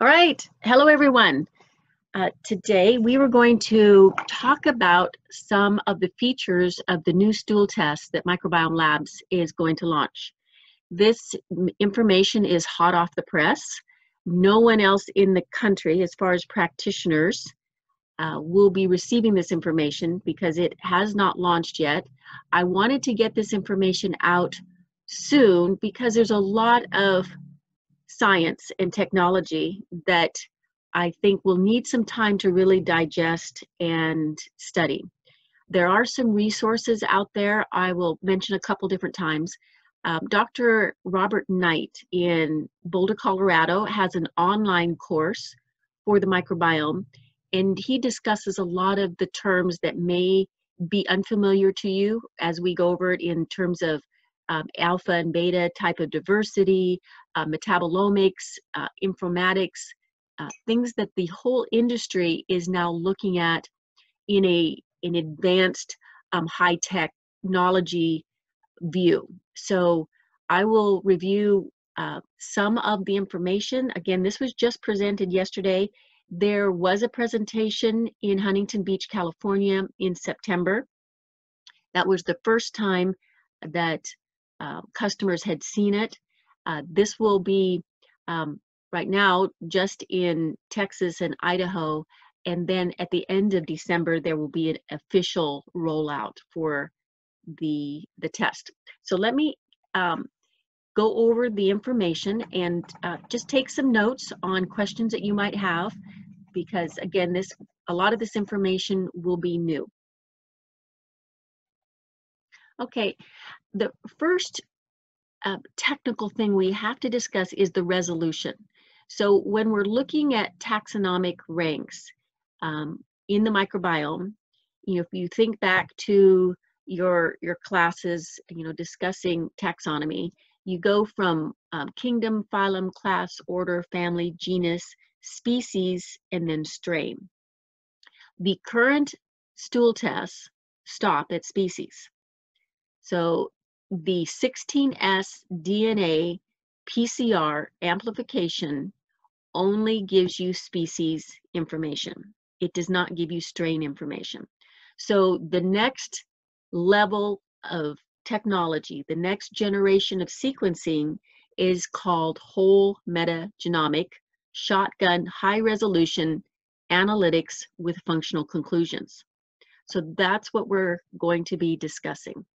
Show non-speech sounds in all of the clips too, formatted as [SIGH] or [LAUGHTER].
All right, hello everyone. Uh, today we were going to talk about some of the features of the new stool test that Microbiome Labs is going to launch. This information is hot off the press. No one else in the country, as far as practitioners, uh, will be receiving this information because it has not launched yet. I wanted to get this information out soon because there's a lot of science and technology that I think will need some time to really digest and study. There are some resources out there. I will mention a couple different times. Um, Dr. Robert Knight in Boulder, Colorado has an online course for the microbiome, and he discusses a lot of the terms that may be unfamiliar to you as we go over it in terms of um, alpha and beta type of diversity, uh, metabolomics, uh, informatics, uh, things that the whole industry is now looking at in a an advanced um, high technology view. So I will review uh, some of the information. Again, this was just presented yesterday. There was a presentation in Huntington Beach, California in September. That was the first time that uh, customers had seen it. Uh, this will be um, right now just in Texas and Idaho, and then at the end of December there will be an official rollout for the the test. So let me um, go over the information and uh, just take some notes on questions that you might have, because again, this a lot of this information will be new. Okay, the first uh, technical thing we have to discuss is the resolution. So when we're looking at taxonomic ranks um, in the microbiome, you know, if you think back to your your classes, you know, discussing taxonomy, you go from um, kingdom, phylum, class, order, family, genus, species, and then strain. The current stool tests stop at species. So the 16S DNA PCR amplification only gives you species information. It does not give you strain information. So the next level of technology, the next generation of sequencing is called whole metagenomic shotgun high resolution analytics with functional conclusions. So that's what we're going to be discussing.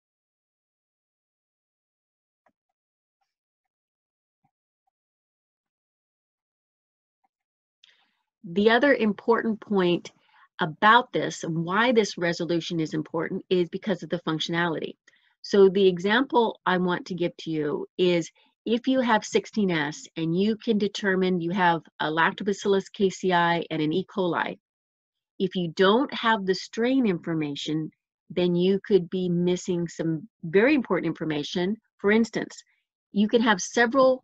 The other important point about this and why this resolution is important is because of the functionality. So the example I want to give to you is if you have 16S and you can determine you have a lactobacillus casei and an E. coli, if you don't have the strain information, then you could be missing some very important information. For instance, you can have several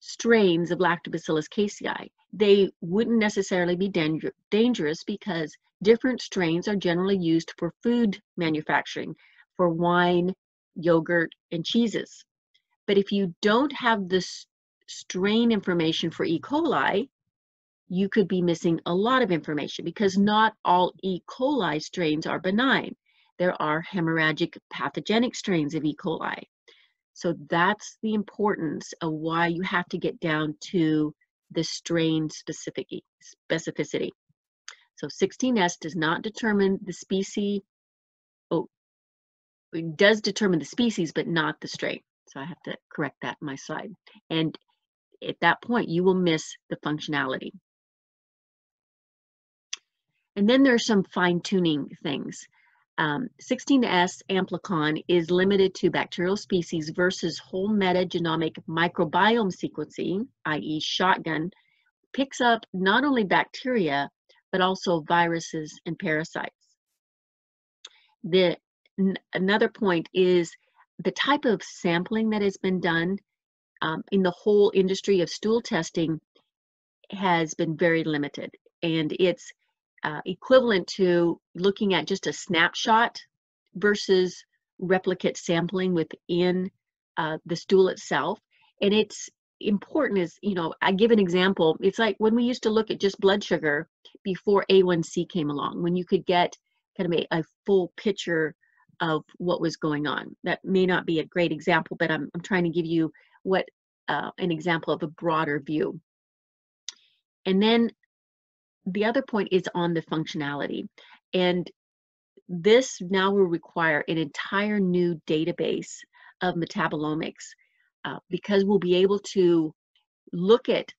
strains of lactobacillus casei they wouldn't necessarily be danger dangerous because different strains are generally used for food manufacturing, for wine, yogurt, and cheeses. But if you don't have this strain information for E. coli, you could be missing a lot of information because not all E. coli strains are benign. There are hemorrhagic pathogenic strains of E. coli. So that's the importance of why you have to get down to the strain specificity. So 16S does not determine the species, oh, it does determine the species, but not the strain. So I have to correct that in my slide. And at that point, you will miss the functionality. And then there's some fine tuning things. Um, 16S amplicon is limited to bacterial species versus whole metagenomic microbiome sequencing, i.e. shotgun, picks up not only bacteria, but also viruses and parasites. The, another point is the type of sampling that has been done um, in the whole industry of stool testing has been very limited. And it's uh, equivalent to looking at just a snapshot versus replicate sampling within uh, the stool itself. And it's important is, you know, I give an example. It's like when we used to look at just blood sugar before A1C came along, when you could get kind of a, a full picture of what was going on. That may not be a great example, but I'm, I'm trying to give you what uh, an example of a broader view. And then the other point is on the functionality. And this now will require an entire new database of metabolomics uh, because we'll be able to look at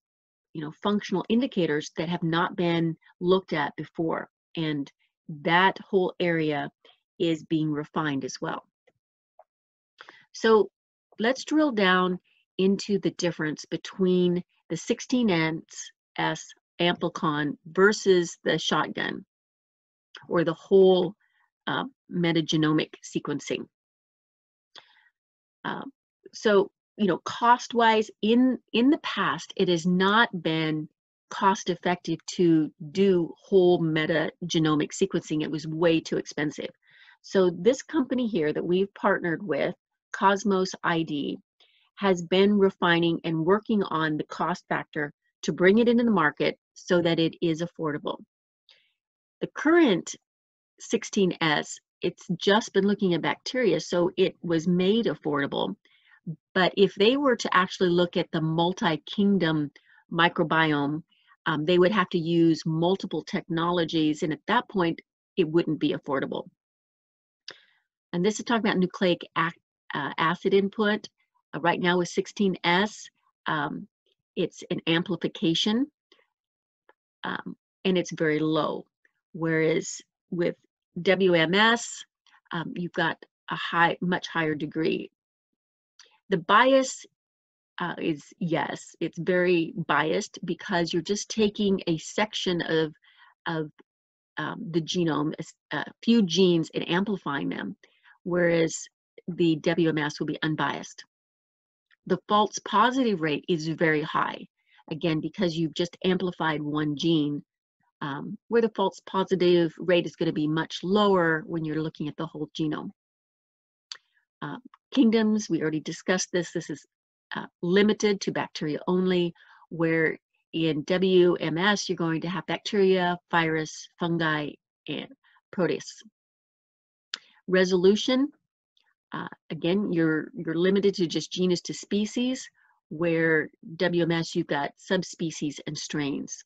you know functional indicators that have not been looked at before and that whole area is being refined as well so let's drill down into the difference between the 16S amplicon versus the shotgun or the whole uh, metagenomic sequencing. Uh, so, you know, cost wise, in, in the past, it has not been cost effective to do whole metagenomic sequencing. It was way too expensive. So, this company here that we've partnered with, Cosmos ID, has been refining and working on the cost factor to bring it into the market so that it is affordable. The current 16S, it's just been looking at bacteria, so it was made affordable. But if they were to actually look at the multi-kingdom microbiome, um, they would have to use multiple technologies, and at that point, it wouldn't be affordable. And this is talking about nucleic ac uh, acid input. Uh, right now with 16S, um, it's an amplification, um, and it's very low. Whereas with WMS, um, you've got a high, much higher degree. The bias uh, is yes, it's very biased because you're just taking a section of of um, the genome, a, a few genes, and amplifying them, whereas the WMS will be unbiased. The false positive rate is very high, again because you've just amplified one gene um, where the false positive rate is going to be much lower when you're looking at the whole genome. Uh, kingdoms, we already discussed this. This is uh, limited to bacteria only, where in WMS, you're going to have bacteria, virus, fungi, and protists. Resolution, uh, again, you're, you're limited to just genus to species, where WMS, you've got subspecies and strains.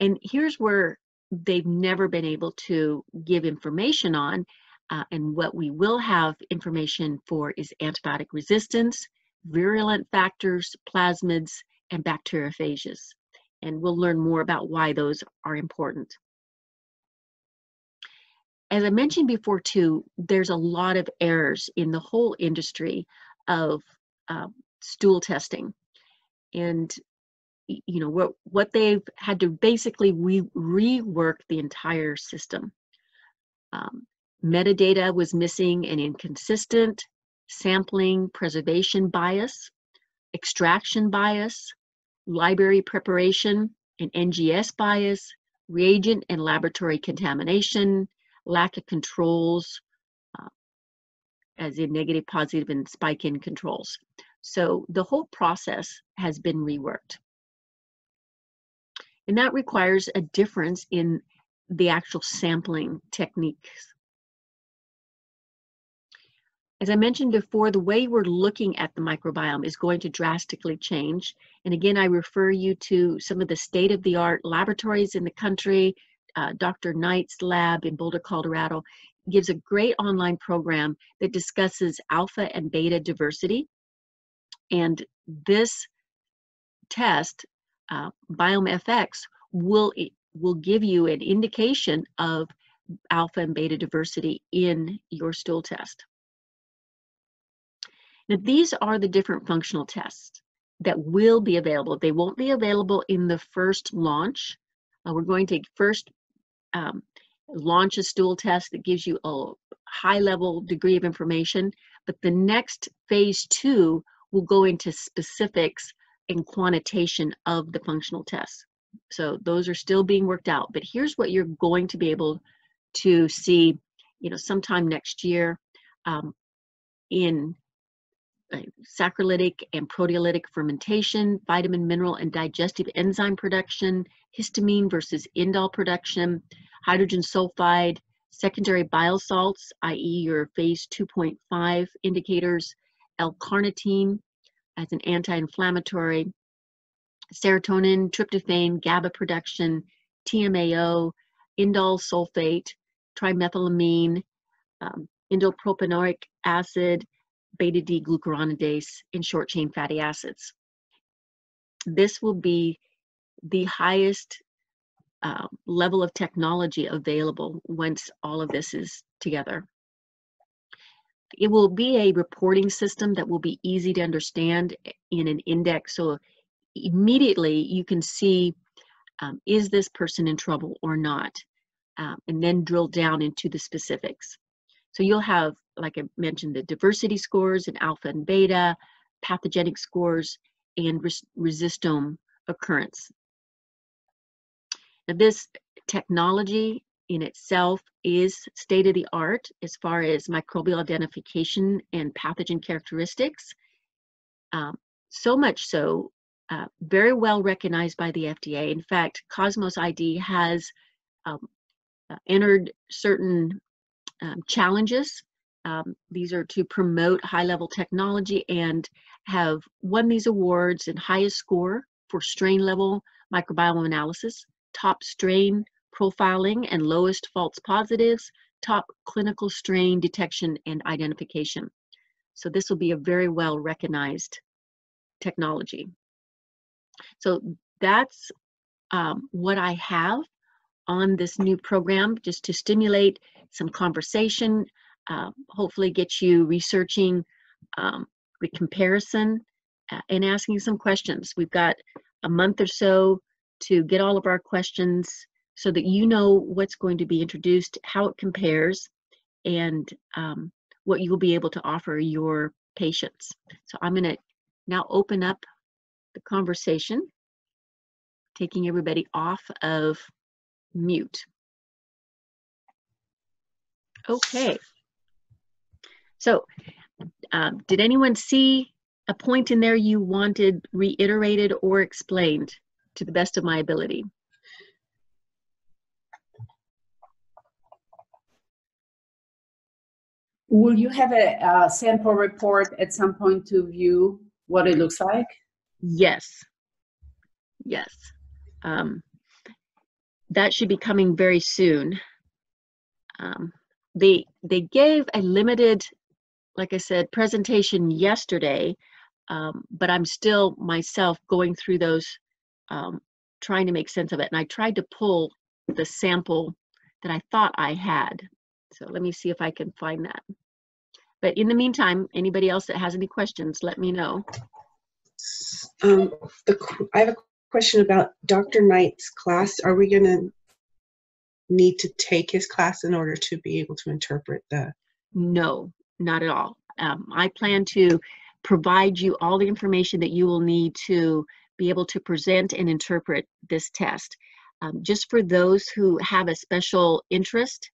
And here's where they've never been able to give information on. Uh, and what we will have information for is antibiotic resistance, virulent factors, plasmids, and bacteriophages. And we'll learn more about why those are important. As I mentioned before too, there's a lot of errors in the whole industry of uh, stool testing. And you know what what they've had to basically re rework the entire system. Um, metadata was missing and inconsistent, sampling preservation bias, extraction bias, library preparation and NGS bias, reagent and laboratory contamination, lack of controls, uh, as in negative, positive, and spike in controls. So the whole process has been reworked. And that requires a difference in the actual sampling techniques. As I mentioned before, the way we're looking at the microbiome is going to drastically change. And again, I refer you to some of the state-of-the-art laboratories in the country. Uh, Dr. Knight's lab in Boulder, Colorado gives a great online program that discusses alpha and beta diversity. And this test uh, BiomeFX will will give you an indication of alpha and beta diversity in your stool test. Now these are the different functional tests that will be available. They won't be available in the first launch. Uh, we're going to first um, launch a stool test that gives you a high level degree of information, but the next phase two will go into specifics and quantitation of the functional tests. So those are still being worked out. But here's what you're going to be able to see, you know, sometime next year um, in saccharolytic and proteolytic fermentation, vitamin, mineral, and digestive enzyme production, histamine versus indole production, hydrogen sulfide, secondary bile salts, i.e. your phase 2.5 indicators, L-carnitine as an anti-inflammatory, serotonin, tryptophan, GABA production, TMAO, indole sulfate, trimethylamine, um, indopropanoic acid, beta D glucuronidase, and short chain fatty acids. This will be the highest uh, level of technology available once all of this is together. It will be a reporting system that will be easy to understand in an index. So immediately you can see, um, is this person in trouble or not? Um, and then drill down into the specifics. So you'll have, like I mentioned, the diversity scores and alpha and beta, pathogenic scores, and res resistome occurrence. Now this technology in itself is state of the art as far as microbial identification and pathogen characteristics. Um, so much so, uh, very well recognized by the FDA. In fact, Cosmos ID has um, uh, entered certain um, challenges. Um, these are to promote high level technology and have won these awards in highest score for strain level microbiome analysis, top strain profiling and lowest false positives, top clinical strain detection and identification. So this will be a very well recognized technology. So that's um, what I have on this new program just to stimulate some conversation, uh, hopefully get you researching um, the comparison uh, and asking some questions. We've got a month or so to get all of our questions so that you know what's going to be introduced, how it compares, and um, what you will be able to offer your patients. So I'm going to now open up the conversation, taking everybody off of mute. Okay. So um, did anyone see a point in there you wanted reiterated or explained to the best of my ability? Will you have a, a sample report at some point to view what it looks like? Yes. Yes. Um, that should be coming very soon. Um, they they gave a limited, like I said, presentation yesterday, um, but I'm still myself going through those, um, trying to make sense of it. And I tried to pull the sample that I thought I had. So let me see if I can find that. But in the meantime, anybody else that has any questions, let me know. Um, the, I have a question about Dr. Knight's class. Are we going to need to take his class in order to be able to interpret the? No, not at all. Um, I plan to provide you all the information that you will need to be able to present and interpret this test. Um, just for those who have a special interest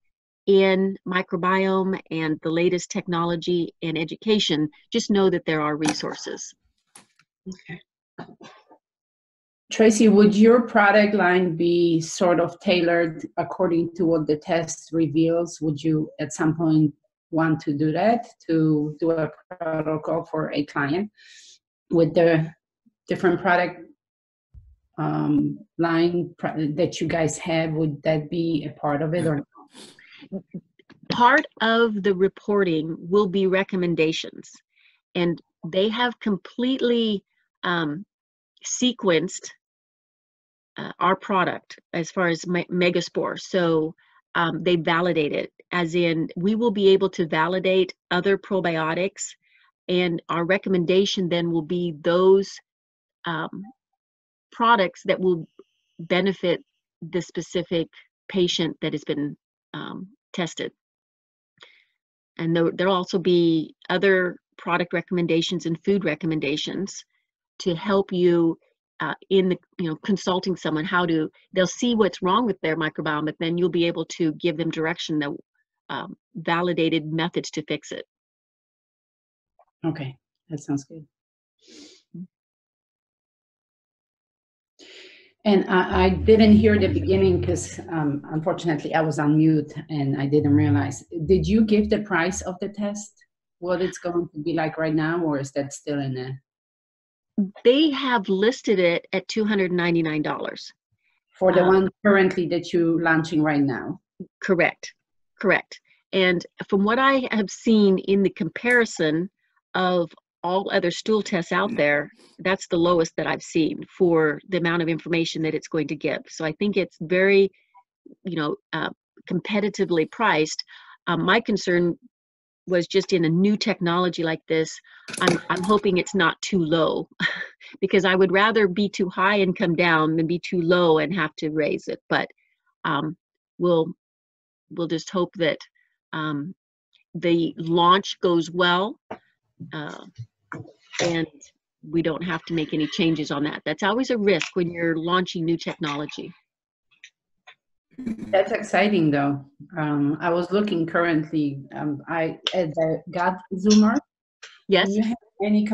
in microbiome and the latest technology and education, just know that there are resources. Okay. Tracy, would your product line be sort of tailored according to what the test reveals? Would you at some point want to do that to do a protocol for a client with the different product um, line that you guys have? Would that be a part of it or part of the reporting will be recommendations and they have completely um, sequenced uh, our product as far as megaspore so um, they validate it as in we will be able to validate other probiotics and our recommendation then will be those um, products that will benefit the specific patient that has been um, tested. And there, there'll also be other product recommendations and food recommendations to help you uh, in the you know consulting someone how to they'll see what's wrong with their microbiome but then you'll be able to give them direction that um, validated methods to fix it okay that sounds good. And I, I didn't hear the beginning because um, unfortunately I was on mute and I didn't realize. Did you give the price of the test? What it's going to be like right now, or is that still in there? They have listed it at $299. For the Um, one currently that you're launching right now? Correct, correct. And from what I have seen in the comparison of all other stool tests out there, that's the lowest that I've seen for the amount of information that it's going to give. So I think it's very, you know, uh, competitively priced. Um, my concern was just in a new technology like this, I'm, I'm hoping it's not too low [LAUGHS] because I would rather be too high and come down than be too low and have to raise it. But um, we'll we'll just hope that um, the launch goes well uh, and we don't have to make any changes on that. That's always a risk when you're launching new technology. That's exciting though. Um, I was looking currently, um, I, at the Gut Zoomer. Yes? Do you have any